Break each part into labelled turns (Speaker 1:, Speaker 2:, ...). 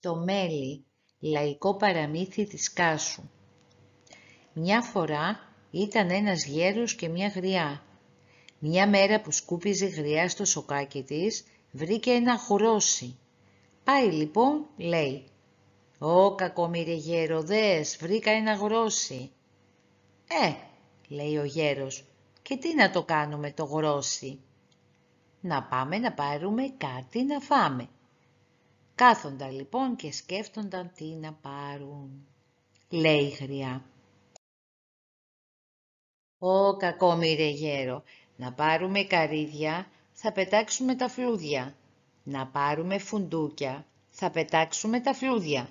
Speaker 1: Το μέλι, λαϊκό παραμύθι της Κάσου. Μια φορά ήταν ένας γέρος και μια γριά. Μια μέρα που σκούπιζε γριά στο σοκάκι της, βρήκε ένα γρόσι. Πάει λοιπόν, λέει. «Ω κακόμοιρε γέρο, δες, βρήκα ένα γρόσι». «Ε», λέει ο γέρος, «και τι να το κάνουμε το γρόσι» να πάμε να πάρουμε κάτι να φάμε. Κάθονταν λοιπόν και σκέφτονταν τι να πάρουν. Λέει η γριά. «Ω κακόμοιρε γέρο, να πάρουμε καρύδια, θα πετάξουμε τα φλούδια. Να πάρουμε φουντούκια, θα πετάξουμε τα φλούδια.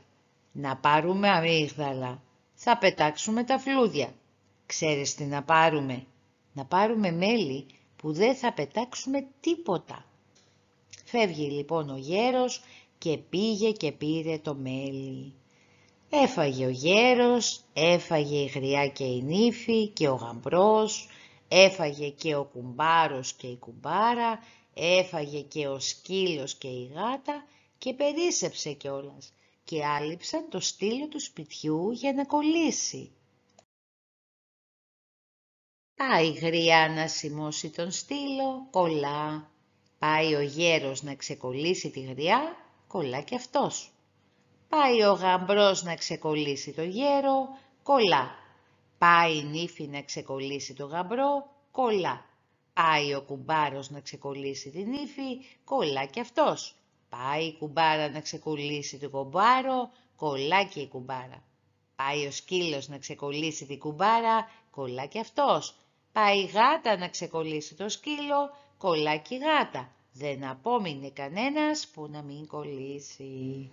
Speaker 1: Να πάρουμε αμύγδαλα, θα πετάξουμε τα φλούδια. Ξέρεις τι να πάρουμε; Να πάρουμε μέλι, που δεν θα πετάξουμε τίποτα. Φεύγει λοιπόν ο γέρος και πήγε και πήρε το μέλι. Έφαγε ο γέρος, έφαγε η γριά και η νύφη και ο γαμπρός, έφαγε και ο κουμπάρος και η κουμπάρα, έφαγε και ο σκύλος και η γάτα και περίσεψε κιόλας και άλυψαν το στήλο του σπιτιού για να κολλήσει. Πάει η γριά να σημώσει τον στήλο, κολλά. Πάει ο γέρος να ξεκολλήσει τη γριά, κολλά και αυτός. Πάει ο γαμπρός να ξεκολλήσει το γέρο, κολλά. Πάει η νύφη να ξεκολλήσει το γαμπρό, κολλά. Πάει ο κουμπάρος να ξεκολλήσει την νύφη, κολλά και αυτός. Πάει η κουμπάρα να ξεκολλήσει το κουμπάρο, κολλά και η κουμπάρα. Πάει ο σκύλος να ξεκολλήσει την κουμπάρα, κολλά και αυτός. Πάει η γάτα να ξεκολλήσει το σκύλο, κολλάκι γάτα. Δεν απόμεινε κανένας που να μην κολλήσει.